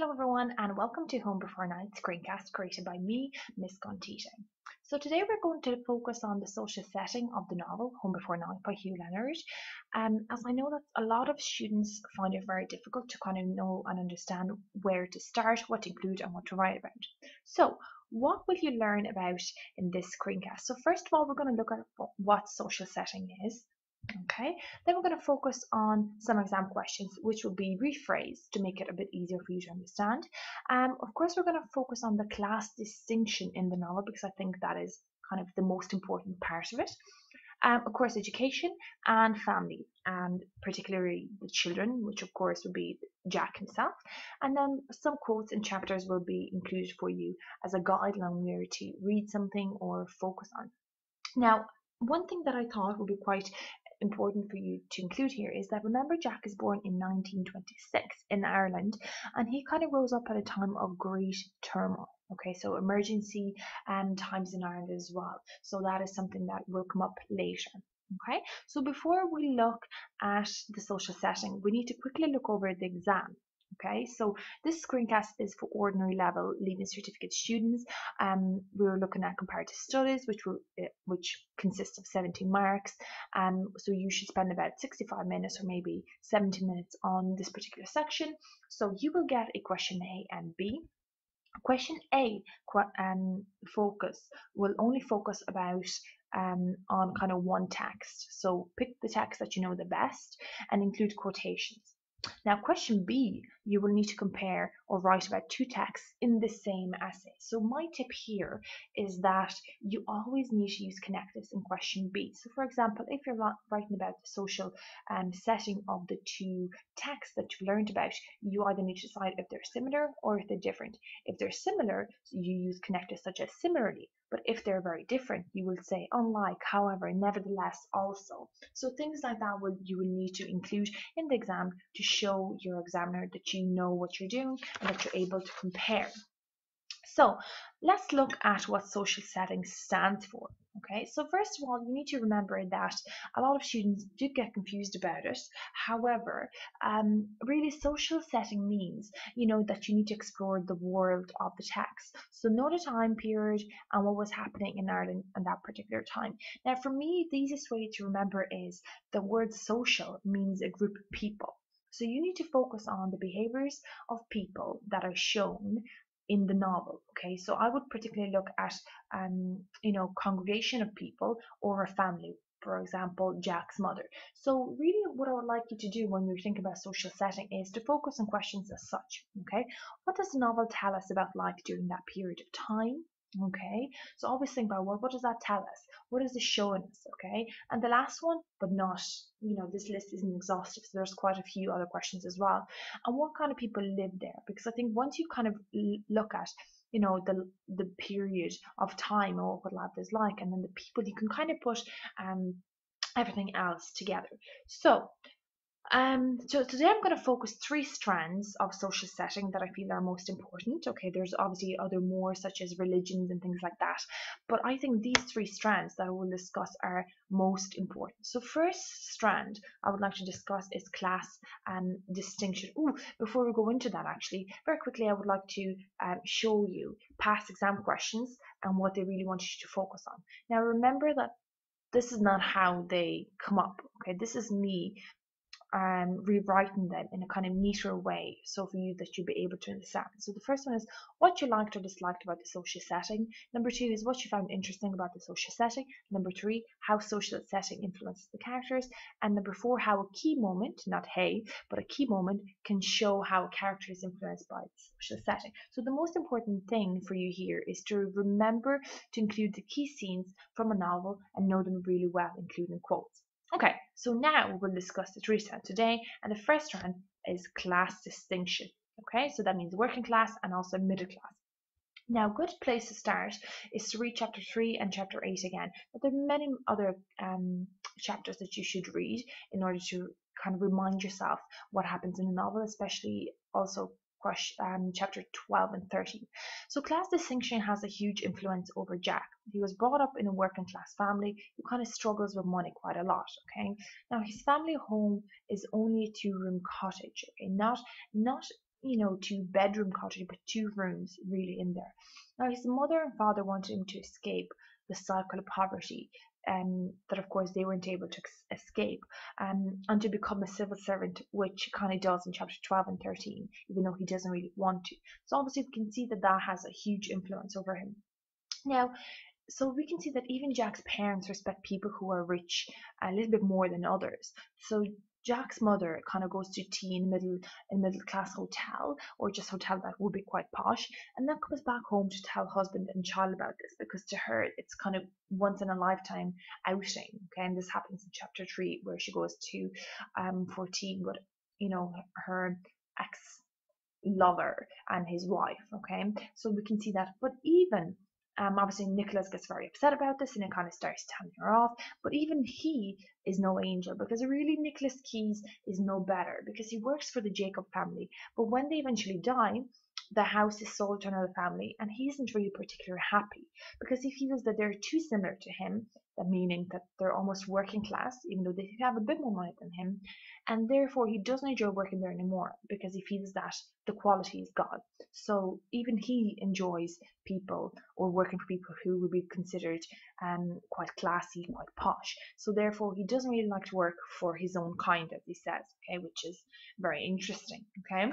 Hello everyone and welcome to Home Before Night screencast created by me, Miss Gontita. So today we're going to focus on the social setting of the novel Home Before Night by Hugh Leonard. Um, as I know that a lot of students find it very difficult to kind of know and understand where to start, what to include and what to write about. So what will you learn about in this screencast? So first of all we're going to look at what social setting is. Okay, then we're going to focus on some exam questions, which will be rephrased to make it a bit easier for you to understand. Um, of course, we're going to focus on the class distinction in the novel because I think that is kind of the most important part of it. Um, of course, education and family, and particularly the children, which of course would be Jack himself. And then some quotes and chapters will be included for you as a guideline where to read something or focus on. Now, one thing that I thought would be quite important for you to include here is that remember Jack is born in 1926 in Ireland and he kind of rose up at a time of great turmoil. Okay, so emergency and times in Ireland as well. So that is something that will come up later. Okay, so before we look at the social setting, we need to quickly look over the exam. Okay, so this screencast is for ordinary level leaving certificate students. Um, we are looking at comparative studies, which will, eh, which consists of 17 marks. Um, so you should spend about 65 minutes or maybe 70 minutes on this particular section. So you will get a question A and B. Question A um, focus will only focus about um, on kind of one text. So pick the text that you know the best and include quotations. Now, question B, you will need to compare or write about two texts in the same essay. So my tip here is that you always need to use connectives in question B. So for example, if you're writing about the social um, setting of the two texts that you've learned about, you either need to decide if they're similar or if they're different. If they're similar, you use connectives such as similarly. But if they're very different, you will say unlike, however, nevertheless, also. So things like that will you will need to include in the exam to show your examiner that you know what you're doing and that you're able to compare. So let's look at what social settings stands for. Okay, so first of all, you need to remember that a lot of students do get confused about it. However, um, really social setting means, you know, that you need to explore the world of the text. So know the time period and what was happening in Ireland at that particular time. Now, for me, the easiest way to remember is the word social means a group of people. So you need to focus on the behaviors of people that are shown in the novel. Okay, so I would particularly look at, um, you know, congregation of people or a family. For example, Jack's mother. So really, what I would like you to do when you think about social setting is to focus on questions as such. Okay, what does the novel tell us about life during that period of time? Okay, so always think about well, what does that tell us? What is it showing us? Okay, and the last one, but not, you know, this list isn't exhaustive, so there's quite a few other questions as well. And what kind of people live there? Because I think once you kind of look at, you know, the the period of time or what life is like, and then the people, you can kind of put um everything else together. So um, so today I'm going to focus three strands of social setting that I feel are most important. Okay, there's obviously other more such as religions and things like that, but I think these three strands that I will discuss are most important. So first strand I would like to discuss is class and distinction. Ooh, before we go into that actually, very quickly I would like to um, show you past exam questions and what they really want you to focus on. Now remember that this is not how they come up okay this is me um, rewriting them in a kind of neater way so for you that you'll be able to understand. So the first one is what you liked or disliked about the social setting. Number two is what you found interesting about the social setting. Number three, how social setting influences the characters. And number four, how a key moment, not hey, but a key moment can show how a character is influenced by the social setting. So the most important thing for you here is to remember to include the key scenes from a novel and know them really well, including quotes. Okay, so now we will discuss the three strands today, and the first strand is class distinction. Okay, so that means working class and also middle class. Now, a good place to start is to read chapter 3 and chapter 8 again, but there are many other um, chapters that you should read in order to kind of remind yourself what happens in the novel, especially also um, chapter 12 and 13. So class distinction has a huge influence over Jack. He was brought up in a working class family who kind of struggles with money quite a lot. Okay, now his family home is only a two room cottage. Okay, not not you know, two bedroom cottage, but two rooms really in there. Now his mother and father wanted him to escape the cycle of poverty um, that of course they weren't able to escape um, and to become a civil servant which of does in chapter 12 and 13 even though he doesn't really want to so obviously we can see that that has a huge influence over him now so we can see that even Jack's parents respect people who are rich a little bit more than others. So Jack's mother kind of goes to tea in middle in middle class hotel or just hotel that would be quite posh and then comes back home to tell husband and child about this because to her it's kind of once in a lifetime outing okay and this happens in chapter 3 where she goes to um for tea with you know her ex lover and his wife okay? So we can see that but even um, obviously, Nicholas gets very upset about this and it kind of starts telling her off. But even he is no angel because really Nicholas Keyes is no better because he works for the Jacob family. But when they eventually die, the house is sold to another family and he isn't really particularly happy because he feels that they're too similar to him, meaning that they're almost working class, even though they have a bit more money than him, and therefore he doesn't enjoy working there anymore because he feels that the quality is gone. So even he enjoys people or working for people who would be considered um, quite classy, quite posh. So therefore he doesn't really like to work for his own kind, as he says, okay, which is very interesting, okay.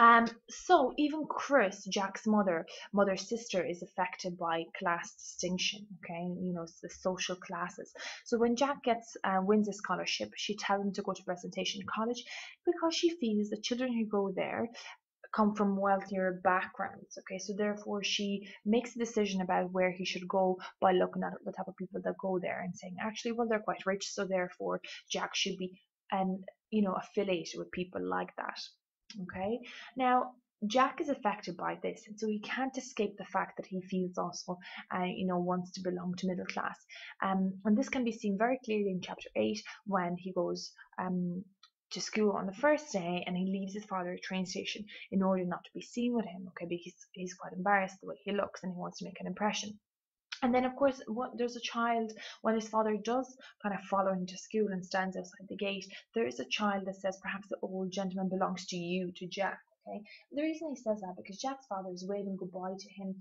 Um, so even Chris, Jack's mother, mother's sister, is affected by class distinction. Okay, you know the social classes. So when Jack gets uh, wins a scholarship, she tells him to go to Presentation College because she feels the children who go there come from wealthier backgrounds. Okay, so therefore she makes a decision about where he should go by looking at the type of people that go there and saying, actually, well, they're quite rich, so therefore Jack should be, and um, you know, affiliated with people like that. Okay, now Jack is affected by this, so he can't escape the fact that he feels also, uh, you know, wants to belong to middle class. Um, and this can be seen very clearly in chapter eight when he goes um to school on the first day and he leaves his father at the train station in order not to be seen with him. Okay, because he's quite embarrassed the way he looks and he wants to make an impression. And then, of course, what, there's a child, when his father does kind of follow him to school and stands outside the gate, there is a child that says, perhaps the old gentleman belongs to you, to Jack. Okay. The reason he says that because Jack's father is waving goodbye to him,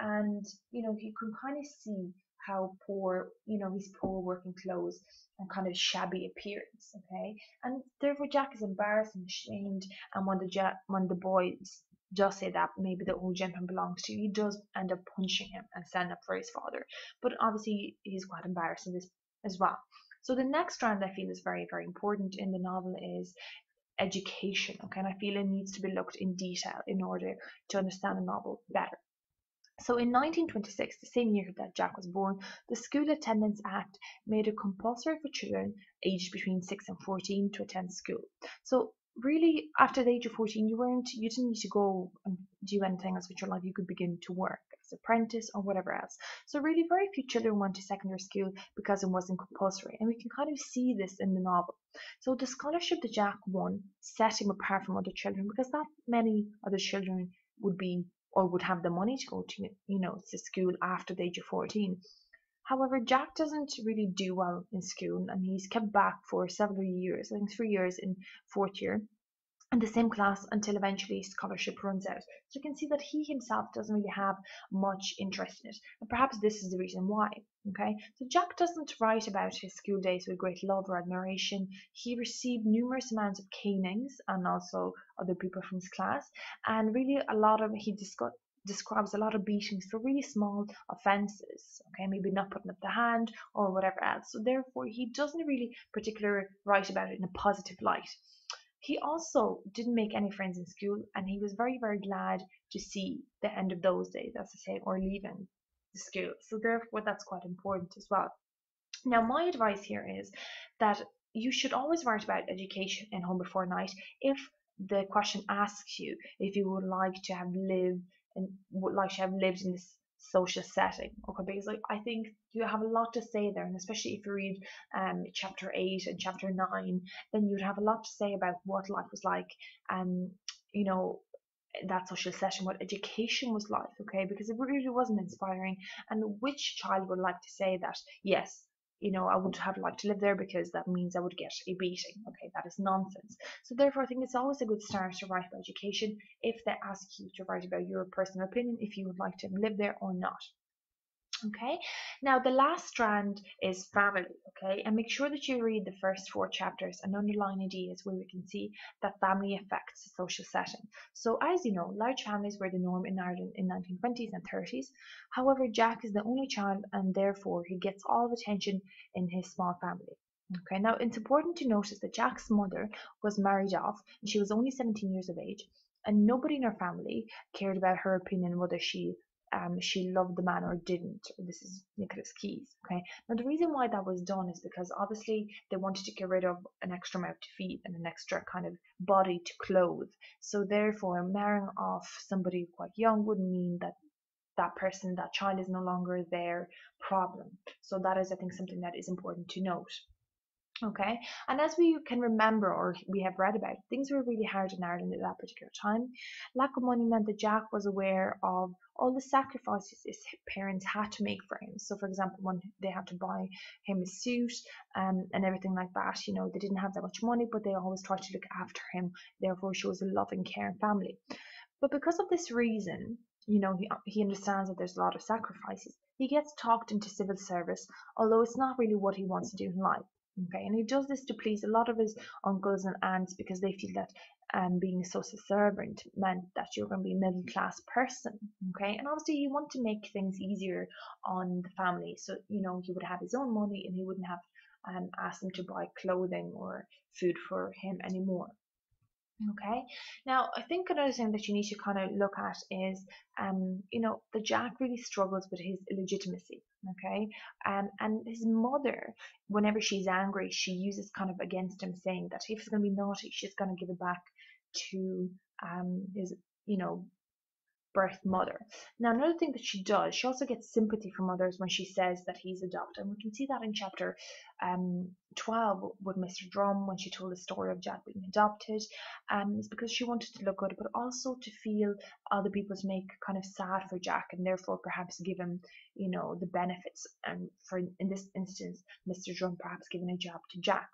and you know he can kind of see how poor, you know, his poor working clothes and kind of shabby appearance. Okay, and therefore Jack is embarrassed and ashamed, and when the Jack, when the boys does say that maybe the old gentleman belongs to you, he does end up punching him and standing up for his father. But obviously, he's quite embarrassed in this as well. So the next strand I feel is very, very important in the novel is education. Okay, and I feel it needs to be looked in detail in order to understand the novel better. So in 1926, the same year that Jack was born, the School Attendance Act made it compulsory for children aged between 6 and 14 to attend school. So really after the age of 14 you weren't you didn't need to go and do anything else with your life. You could begin to work as apprentice or whatever else. So really very few children went to secondary school because it wasn't compulsory. And we can kind of see this in the novel. So the scholarship that jack won set him apart from other children because not many other children would be or would have the money to go to you know to school after the age of 14 However, Jack doesn't really do well in school and he's kept back for several years, I think three years in fourth year, in the same class until eventually scholarship runs out. So you can see that he himself doesn't really have much interest in it. And perhaps this is the reason why. Okay, so Jack doesn't write about his school days with great love or admiration. He received numerous amounts of canings and also other people from his class, and really a lot of he discussed describes a lot of beatings for really small offences, okay, maybe not putting up the hand or whatever else. So therefore, he doesn't really particularly write about it in a positive light. He also didn't make any friends in school, and he was very, very glad to see the end of those days, as I say, or leaving the school. So therefore, that's quite important as well. Now, my advice here is that you should always write about education in Home Before Night if the question asks you if you would like to have lived and like to have lived in this social setting okay because like I think you have a lot to say there and especially if you read um chapter 8 and chapter 9 then you'd have a lot to say about what life was like and you know that social setting what education was like okay? Because it really wasn't inspiring and which child would like to say that yes you know, I would have liked to live there because that means I would get a beating. Okay, that is nonsense. So therefore, I think it's always a good start to write about education if they ask you to write about your personal opinion, if you would like to live there or not okay? Now the last strand is family okay? And make sure that you read the first four chapters and underline ideas where we can see that family affects the social setting. So as you know large families were the norm in Ireland in 1920s and 30s however Jack is the only child and therefore he gets all the attention in his small family Okay, now it's important to notice that Jack's mother was married off. And she was only 17 years of age, and nobody in her family cared about her opinion whether she um, she loved the man or didn't. This is Nicholas Keyes. Okay. Now the reason why that was done is because obviously they wanted to get rid of an extra mouth to feed and an extra kind of body to clothe. So therefore, marrying off somebody quite young would mean that that person, that child is no longer their problem. So that is, I think, something that is important to note. Okay, and as we can remember or we have read about, things were really hard in Ireland at that particular time. Lack of money meant that Jack was aware of all the sacrifices his parents had to make for him. So, for example, when they had to buy him a suit um, and everything like that, you know, they didn't have that much money, but they always tried to look after him. Therefore, shows a loving, caring family. But because of this reason, you know, he, he understands that there's a lot of sacrifices. He gets talked into civil service, although it's not really what he wants to do in life. Okay, and he does this to please a lot of his uncles and aunts because they feel that um, being a social servant meant that you're going to be a middle class person. Okay, and obviously you want to make things easier on the family, so you know he would have his own money and he wouldn't have um, asked them to buy clothing or food for him anymore. Okay. Now, I think another thing that you need to kind of look at is, um, you know, the Jack really struggles with his illegitimacy. Okay. Um, and his mother, whenever she's angry, she uses kind of against him, saying that if he's going to be naughty, she's going to give it back to um his, you know, birth mother. Now, another thing that she does, she also gets sympathy from others when she says that he's adopted. And we can see that in chapter um, 12 with Mr. Drum when she told the story of Jack being adopted. Um, it's because she wanted to look good, but also to feel other people's make kind of sad for Jack and therefore perhaps give him, you know, the benefits. And for in this instance, Mr. Drum perhaps giving a job to Jack.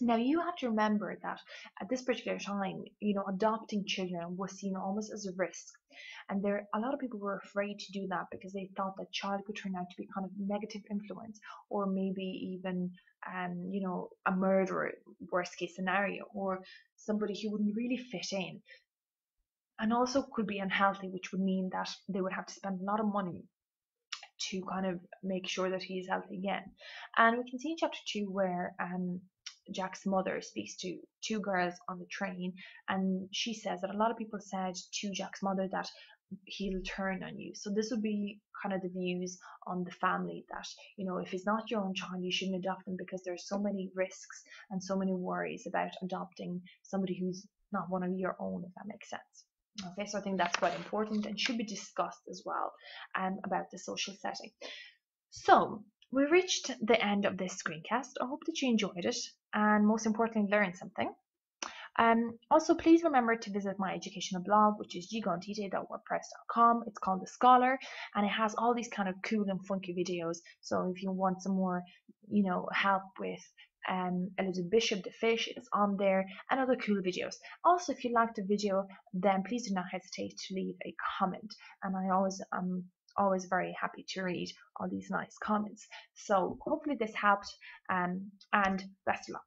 Now you have to remember that at this particular time, you know, adopting children was seen almost as a risk. And there are a lot of people were afraid to do that because they thought that child could turn out to be kind of negative influence or maybe even um, you know, a murderer, worst case scenario, or somebody who wouldn't really fit in. And also could be unhealthy, which would mean that they would have to spend a lot of money to kind of make sure that he is healthy again. And we can see in chapter two where um Jack's mother speaks to two girls on the train, and she says that a lot of people said to Jack's mother that he'll turn on you. So this would be kind of the views on the family that you know if he's not your own child, you shouldn't adopt him because there's so many risks and so many worries about adopting somebody who's not one of your own, if that makes sense. Okay, so I think that's quite important and should be discussed as well um, about the social setting. So we reached the end of this screencast. I hope that you enjoyed it and most importantly learn something. Um, also, please remember to visit my educational blog, which is gigontite.wordpress.com. It's called The Scholar, and it has all these kind of cool and funky videos. So if you want some more, you know, help with um, Elizabeth Bishop, the fish, it's on there, and other cool videos. Also, if you liked the video, then please do not hesitate to leave a comment. And I always um always very happy to read all these nice comments. So hopefully this helped um, and best luck.